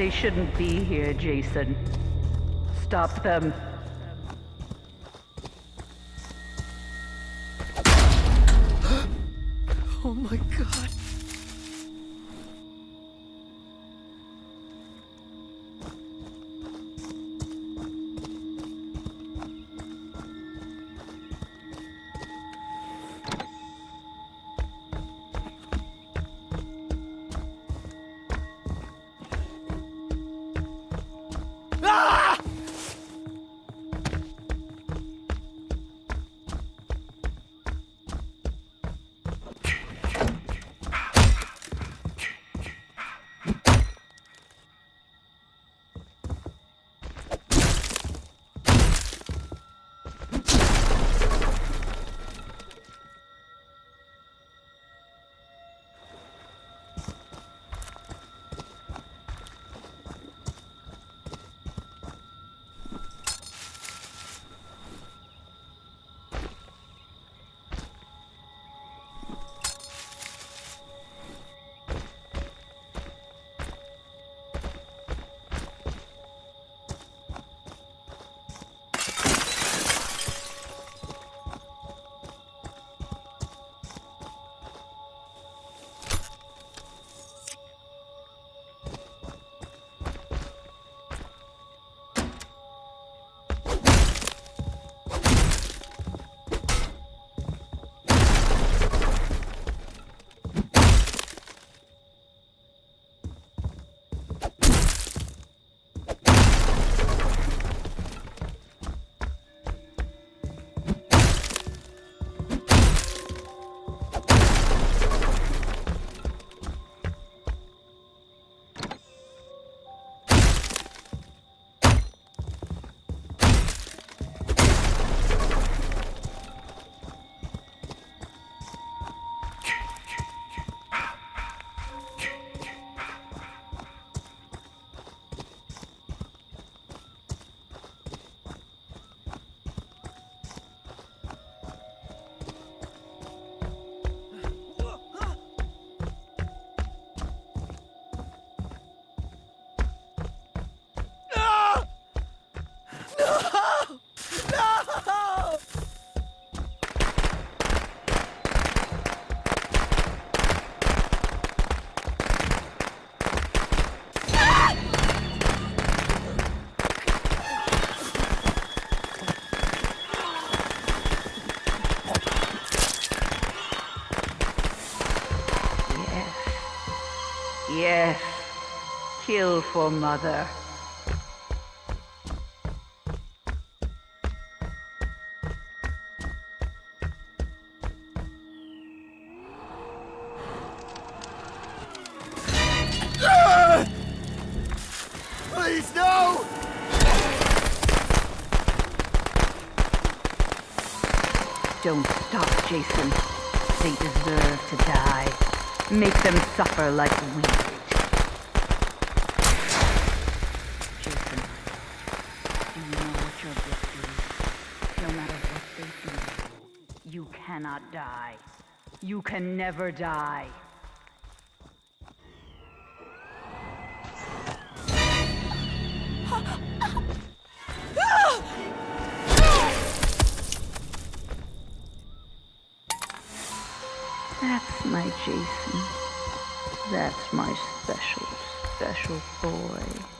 They shouldn't be here, Jason. Stop them. Oh my god. Yes. Kill for mother. Please, no! Don't stop, Jason. They deserve to die. Make them suffer like we did. Jason, do you know what your gift is? No matter what they do, to you you cannot die. You can never die. That's my Jason. That's my special, special boy.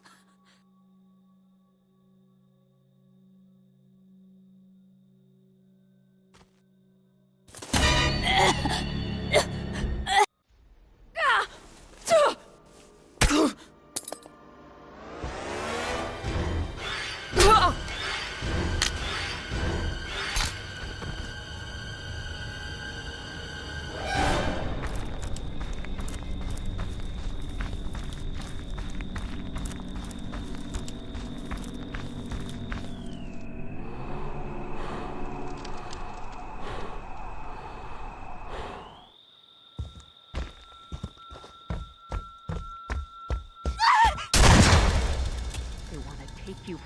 They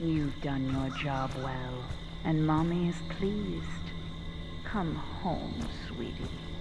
You've done your job well, and Mommy is pleased. Come home, sweetie.